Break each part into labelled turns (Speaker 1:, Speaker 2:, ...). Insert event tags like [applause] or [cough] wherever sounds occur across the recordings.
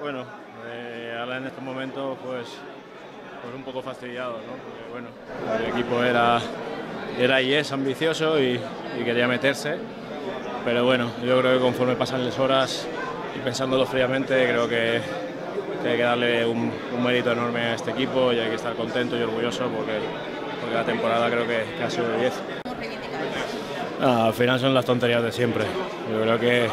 Speaker 1: bueno, eh, ahora en estos momentos pues, pues un poco fastidiado, ¿no? Porque bueno, el equipo era, era y es ambicioso y, y quería meterse, pero bueno, yo creo que conforme pasan las horas y pensándolo fríamente, creo que, que hay que darle un, un mérito enorme a este equipo y hay que estar contento y orgulloso porque, porque la temporada creo que, que ha sido de 10. Ah, al final son las tonterías de siempre. Yo creo que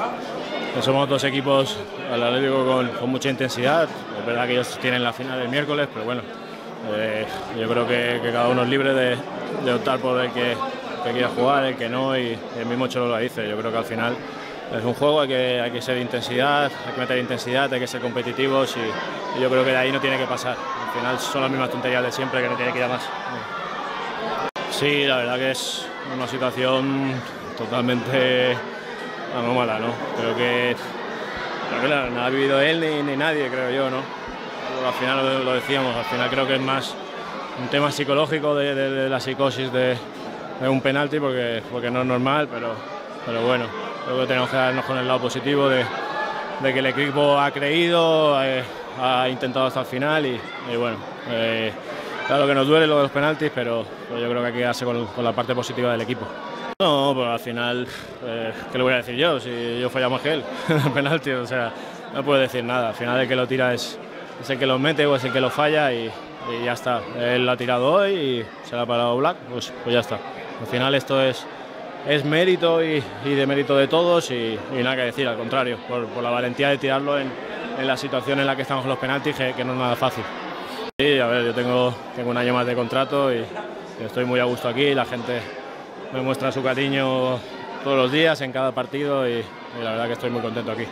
Speaker 1: que somos dos equipos al Atlético con, mucha intensidad. Es verdad que ellos tienen la final el miércoles, pero bueno, eh, yo creo que, cada uno es libre de, optar por el que, que quiera jugar, el que no, y el mismo Cholo lo dice. Yo creo que al final es un juego, hay que, hay que ser intensidad, hay que meter intensidad, hay que ser competitivos y, y yo creo que de ahí no tiene que pasar. Al final son las mismas tonterías de siempre que no tiene que ir a más. Sí, la verdad que es una situación totalmente anómala, ¿no? Creo que, creo que ha vivido él ni, nadie, creo yo, ¿no? Al final lo, decíamos, al final creo que es más un tema psicológico de, la psicosis de, un penalti porque, porque no es normal, pero, pero bueno, creo que tenemos que darnos con el lado positivo de, que el equipo ha creído, eh, ha intentado hasta el final y, bueno, eh, claro que nos duele lo de los penaltis, pero, yo creo que hay que quedarse con la parte positiva del equipo. No, pues al final, eh, ¿qué le voy a decir yo? Si yo fallamos que él, [laughs] el penalti, o sea, no puedo decir nada. Al final el que lo tira es, es el que lo mete o es el que lo falla y, y ya está. Él lo ha tirado hoy y se lo ha parado Black, pues, pues ya está. Al final esto es, es mérito y, y de mérito de todos y, y nada que decir, al contrario, por, la valentía de tirarlo en, en la situación en la que estamos los penaltis, que, que no es nada fácil. Sí, a ver, yo tengo, tengo un año más de contrato y, y estoy muy a gusto aquí, la gente me muestra su cariño todos los días, en cada partido y, y la verdad que estoy muy contento aquí.